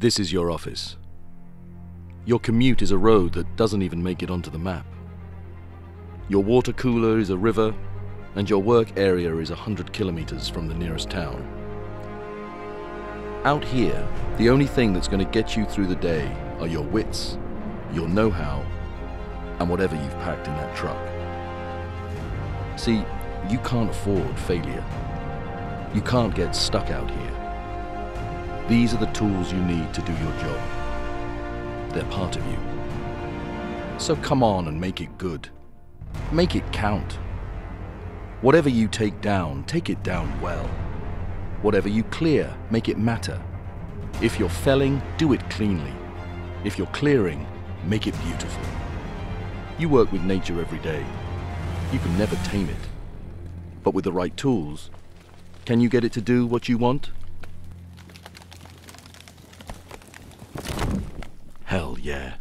This is your office. Your commute is a road that doesn't even make it onto the map. Your water cooler is a river, and your work area is 100 kilometers from the nearest town. Out here, the only thing that's going to get you through the day are your wits, your know how, and whatever you've packed in that truck. See, you can't afford failure. You can't get stuck out here. These are the tools you need to do your job. They're part of you. So come on and make it good. Make it count. Whatever you take down, take it down well. Whatever you clear, make it matter. If you're felling, do it cleanly. If you're clearing, make it beautiful. You work with nature every day. You can never tame it. But with the right tools, can you get it to do what you want? Hell yeah.